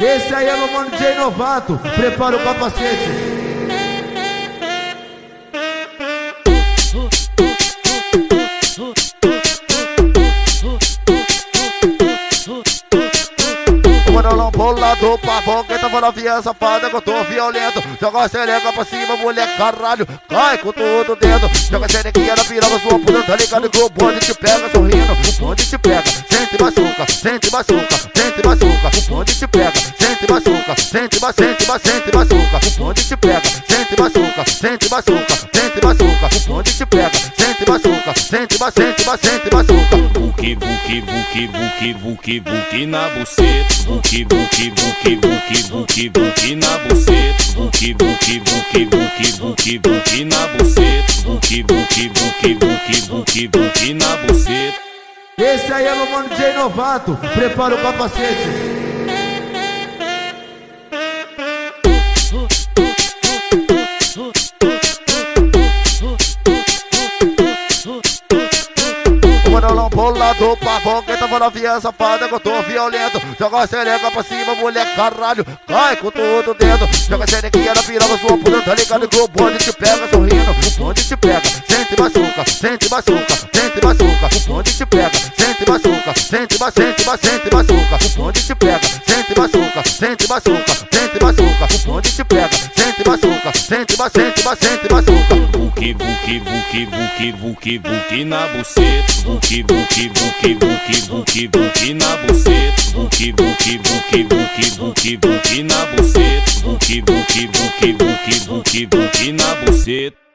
Esse aí é meu mano DJ Novato, prepara o capacete. Manolão bolador, pavão, quem tá via safada que eu tô violento. Joga a xereca pra cima, mulher, caralho, cai com tudo dentro. Joga a xerequinha na piroga, sua puta, tá ligado que o bonde te pega sorrindo. O bonde te pega, sente machuca, sente machuca, sente machuca. O bonde te pega, sente machuca, sente machuca, sente machuca. O bonde te pega, sente machuca, sente machuca, sente machuca O bonde te pega, sente machuca, sente machuca, sente sente machuca Vuki, vuki, vuki, vuki, vuki, vuki na buceta Vuki, vuki, vuki, vuki, vuki, vuki na buceta Vuki, vuki, vuki, vuki, vuki, vuki na buceta Vuki, vuki, vuki, vuki, vuki, vuki na buceta Esse aí é meu mano DJ Novato, prepara o capacete. Manolão bolador, pavão, quem tá safada que eu tô violento Joga a xereca pra cima, mulher, caralho, cai com tudo dentro. Joga a xerequinha na piroga, sua puta, tá ligado que o bonde te pega sorrindo. O bonde te pega, sente machuca, sente machuca, sente machuca O bonde te pega, sente machuca, sente machuca, sente sente machuca O bonde te pega, sente machuca, sente machuca, sente machuca O bonde te pega, sente machuca, sente sente sente machuca Vuki, vuki, vuki, vuki, vuki, vuki na buceta Vuki, vuki, vuki, vuki, vuki, vuki na buceta Vuki, vuki, vuki, vuki, vuki, vuki na buceta Vuki, vuki, vuki, vuki, vuki, vuki na buceta